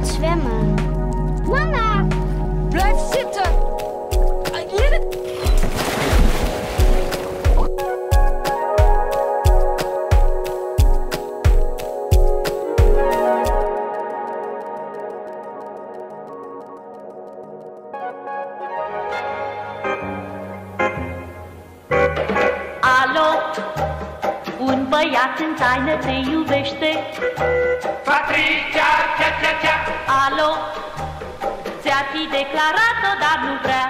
mit Schwämmen. Mama! Bleib sitzen! Hallo, băiat în taină te iubește Alo, ți-a fi declarat-o, dar nu vrea